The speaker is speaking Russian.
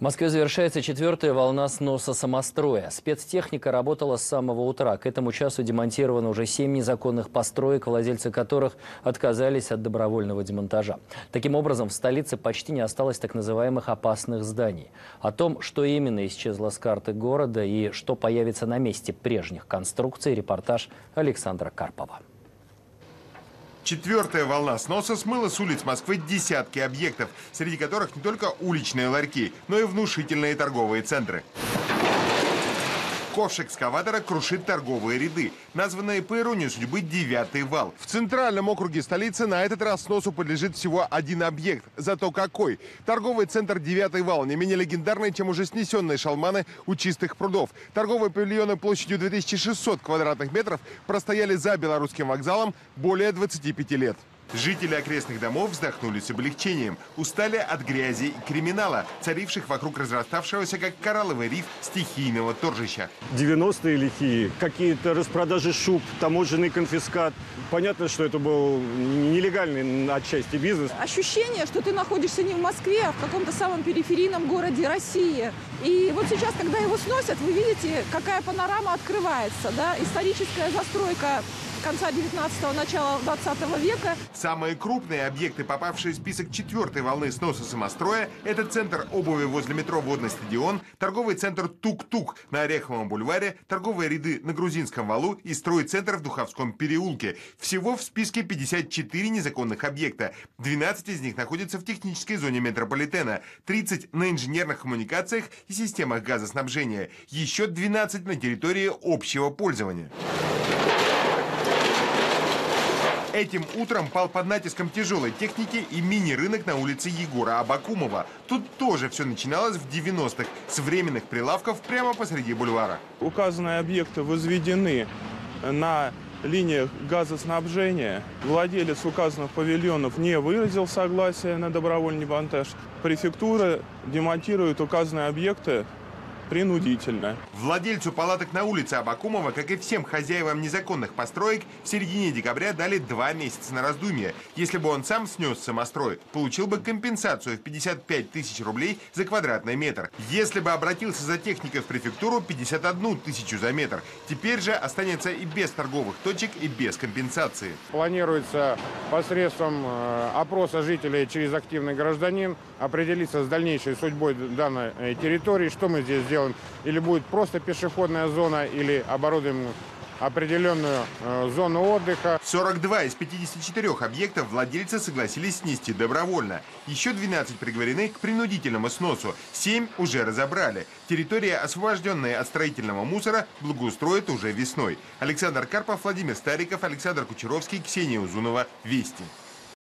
В Москве завершается четвертая волна сноса самостроя. Спецтехника работала с самого утра. К этому часу демонтировано уже семь незаконных построек, владельцы которых отказались от добровольного демонтажа. Таким образом, в столице почти не осталось так называемых опасных зданий. О том, что именно исчезло с карты города и что появится на месте прежних конструкций, репортаж Александра Карпова. Четвертая волна сноса смыла с улиц Москвы десятки объектов, среди которых не только уличные ларьки, но и внушительные торговые центры. Ковш экскаватора крушит торговые ряды, названные по иронии судьбы «девятый вал». В центральном округе столицы на этот раз сносу подлежит всего один объект. Зато какой? Торговый центр «Девятый вал» не менее легендарный, чем уже снесенные шалманы у чистых прудов. Торговые павильоны площадью 2600 квадратных метров простояли за белорусским вокзалом более 25 лет. Жители окрестных домов вздохнули с облегчением. Устали от грязи и криминала, царивших вокруг разраставшегося, как коралловый риф, стихийного торжища. 90-е лихие, какие-то распродажи шуб, таможенный конфискат. Понятно, что это был нелегальный отчасти бизнес. Ощущение, что ты находишься не в Москве, а в каком-то самом периферийном городе России. И вот сейчас, когда его сносят, вы видите, какая панорама открывается. Да? Историческая застройка конца 19-го, начала 20 века. Самые крупные объекты, попавшие в список четвертой волны сноса самостроя, это центр обуви возле метро «Водный стадион», торговый центр «Тук-Тук» на Ореховом бульваре, торговые ряды на Грузинском валу и стройцентр в Духовском переулке. Всего в списке 54 незаконных объекта. 12 из них находятся в технической зоне метрополитена, 30 на инженерных коммуникациях и системах газоснабжения, еще 12 на территории общего пользования. Этим утром пал под натиском тяжелой техники и мини-рынок на улице Егора Абакумова. Тут тоже все начиналось в 90-х с временных прилавков прямо посреди бульвара. Указанные объекты возведены на линиях газоснабжения. Владелец указанных павильонов не выразил согласия на добровольный монтаж. Префектура демонтирует указанные объекты принудительно. Владельцу палаток на улице Абакумова, как и всем хозяевам незаконных построек, в середине декабря дали два месяца на раздумье. Если бы он сам снес самострой, получил бы компенсацию в 55 тысяч рублей за квадратный метр. Если бы обратился за техникой в префектуру, 51 тысячу за метр. Теперь же останется и без торговых точек, и без компенсации. Планируется посредством э, опроса жителей через активный гражданин определиться с дальнейшей судьбой данной территории, что мы здесь делаем сделаем, или будет просто пешеходная зона, или оборудуем определенную э, зону отдыха. 42 из 54 объектов владельцы согласились снести добровольно. Еще 12 приговорены к принудительному сносу. 7 уже разобрали. Территория, освобожденная от строительного мусора, благоустроят уже весной. Александр Карпов, Владимир Стариков, Александр Кучеровский, Ксения Узунова. Вести.